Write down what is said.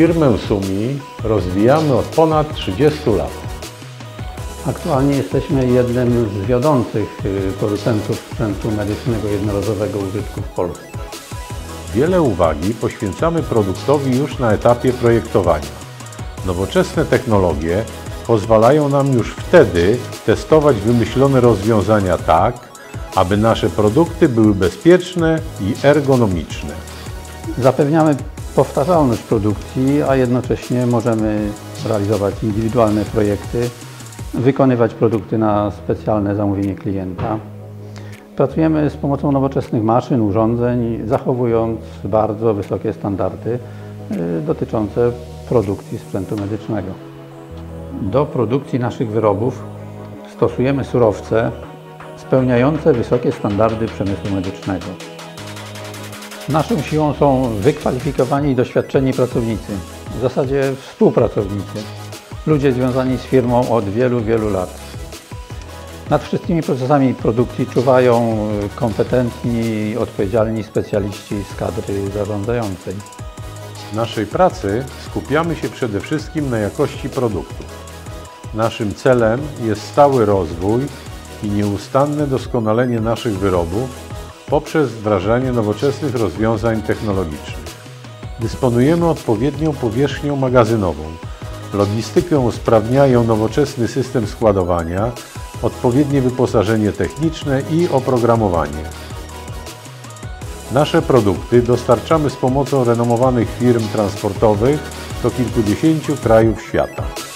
Firmę Sumi rozwijamy od ponad 30 lat. Aktualnie jesteśmy jednym z wiodących y, producentów sprzętu medycznego jednorazowego użytku w Polsce. Wiele uwagi poświęcamy produktowi już na etapie projektowania. Nowoczesne technologie pozwalają nam już wtedy testować wymyślone rozwiązania tak, aby nasze produkty były bezpieczne i ergonomiczne. Zapewniamy powtarzalność produkcji, a jednocześnie możemy realizować indywidualne projekty, wykonywać produkty na specjalne zamówienie klienta. Pracujemy z pomocą nowoczesnych maszyn, urządzeń, zachowując bardzo wysokie standardy y, dotyczące produkcji sprzętu medycznego. Do produkcji naszych wyrobów stosujemy surowce spełniające wysokie standardy przemysłu medycznego. Naszą siłą są wykwalifikowani i doświadczeni pracownicy, w zasadzie współpracownicy, ludzie związani z firmą od wielu, wielu lat. Nad wszystkimi procesami produkcji czuwają kompetentni odpowiedzialni specjaliści z kadry zarządzającej. W naszej pracy skupiamy się przede wszystkim na jakości produktów. Naszym celem jest stały rozwój i nieustanne doskonalenie naszych wyrobów poprzez wdrażanie nowoczesnych rozwiązań technologicznych. Dysponujemy odpowiednią powierzchnią magazynową. Logistykę usprawniają nowoczesny system składowania, odpowiednie wyposażenie techniczne i oprogramowanie. Nasze produkty dostarczamy z pomocą renomowanych firm transportowych do kilkudziesięciu krajów świata.